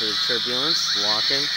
For the turbulence, walking.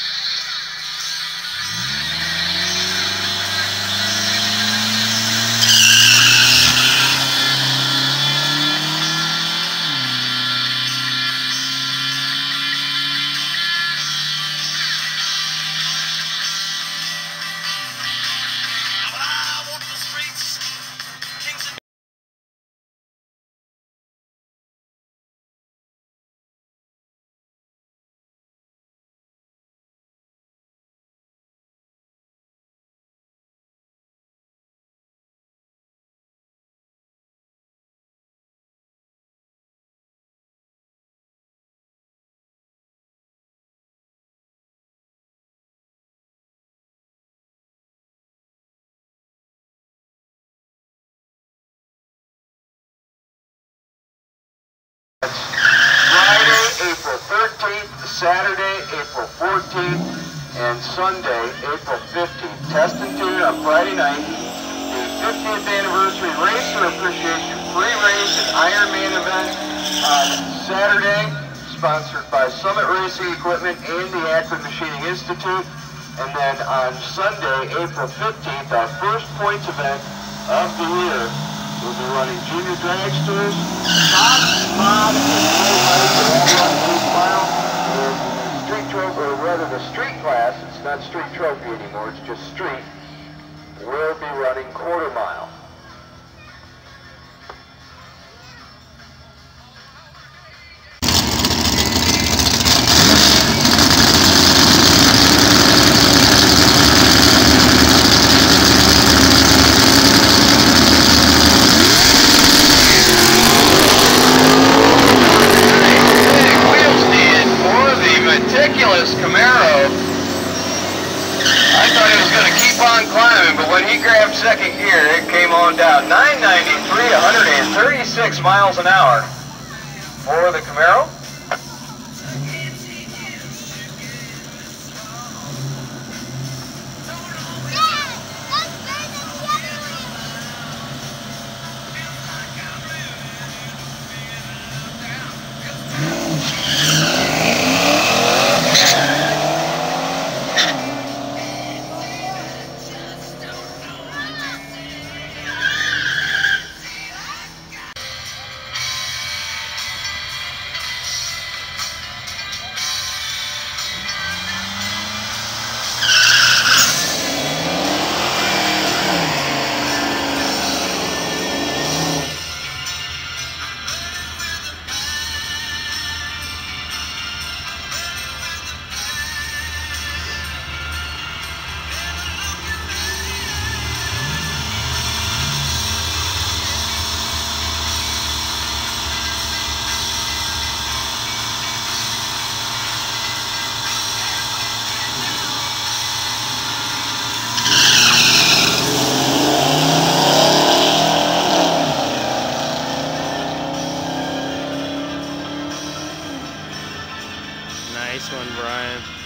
Saturday, April 14th, and Sunday, April 15th. Test and tune on Friday night. The 50th anniversary Racer Appreciation Free Race and Ironman event on Saturday, sponsored by Summit Racing Equipment and the Akron Machining Institute. And then on Sunday, April 15th, our first points event of the year. We'll be running junior dragsters, top, mod, and full height. They're all run eight mile. And the street trophy, or rather the street class, it's not street trophy anymore, it's just street. We'll be running quarter mile. On climbing, but when he grabbed second gear, it came on down. 993, 136 miles an hour for the Camaro. Nice one, Brian.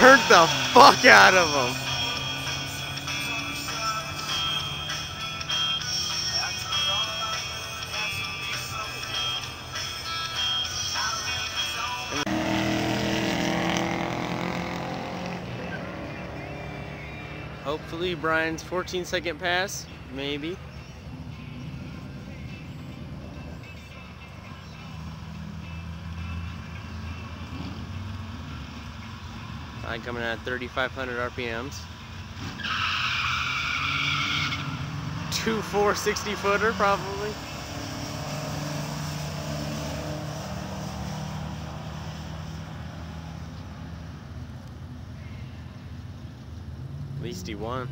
Hurt the fuck out of him. Hopefully Brian's 14 second pass, maybe. Line coming at 3,500 RPMs. Two 460 footer probably. At least he won.